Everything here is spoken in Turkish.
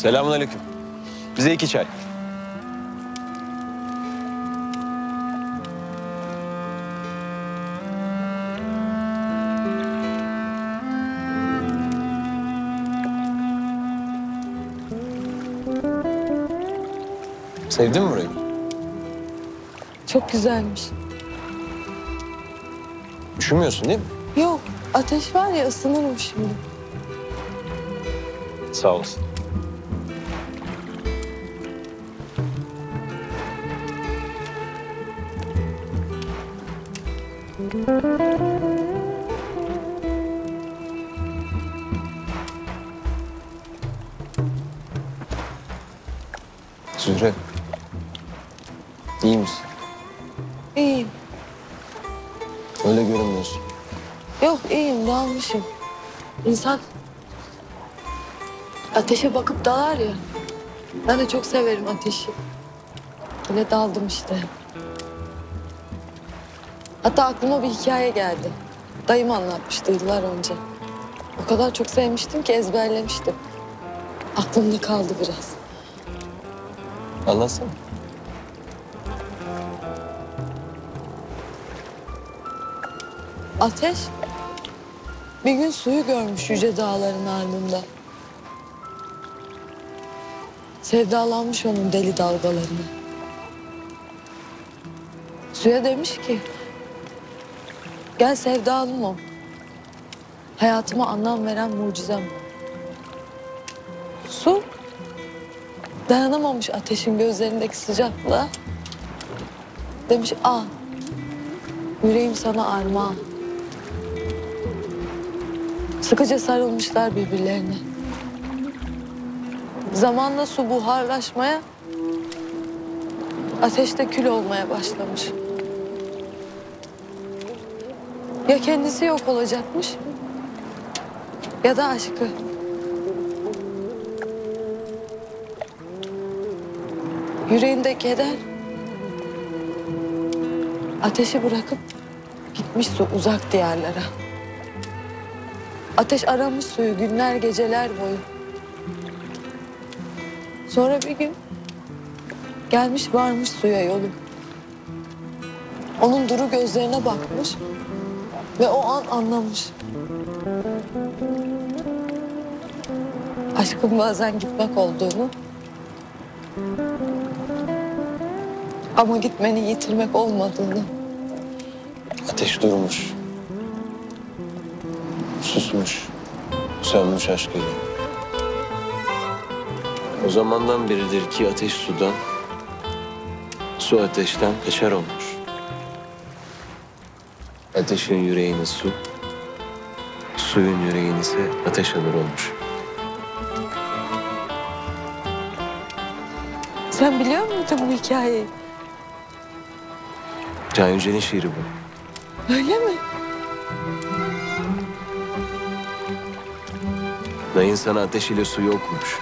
Selamun aleyküm. Bize iki çay. Sevdin mi burayı? Çok güzelmiş. Üşümüyorsun değil mi? Yok ateş var ya ısınırım şimdi. Sağ olasın. Zühre. İyi misin? İyiyim. Öyle görünmüyorsun. Yok iyiyim dalmışım. İnsan ateşe bakıp dalar ya. Ben de çok severim ateşi. Öyle daldım işte. Hatta aklıma bir hikaye geldi. Dayım anlatmıştı yıllar önce. O kadar çok sevmiştim ki ezberlemiştim. Aklımda kaldı biraz. Anlatsana. Ateş bir gün suyu görmüş yüce dağların ardında. Sevdalanmış onun deli dalgalarına. Suya demiş ki, gel sevdalım ol. Hayatıma anlam veren mucizem. Su dayanamamış ateşin gözlerindeki sıcaklığa. Demiş al, yüreğim sana armağan. Sıkıca sarılmışlar birbirlerine. Zamanla su buharlaşmaya, ateşte kül olmaya başlamış. Ya kendisi yok olacakmış ya da aşkı. Yüreğinde keder ateşi bırakıp gitmiş su uzak diyarlara. Ateş aramış suyu günler geceler boyu. Sonra bir gün gelmiş varmış suya yolu. Onun duru gözlerine bakmış ve o an anlamış. Aşkın bazen gitmek olduğunu ama gitmeni yitirmek olmadığını. Ateş durmuş. Susmuş. Sönmüş aşkıyla. O zamandan beridir ki ateş sudan, su ateşten kaçar olmuş. Ateşin yüreğini su, suyun yüreğini ise ateş alır olmuş. Sen biliyor muydun bu hikayeyi? Can Yücel'in şiiri bu. Öyle mi? Dayın sana ateş ile suyu okumuş.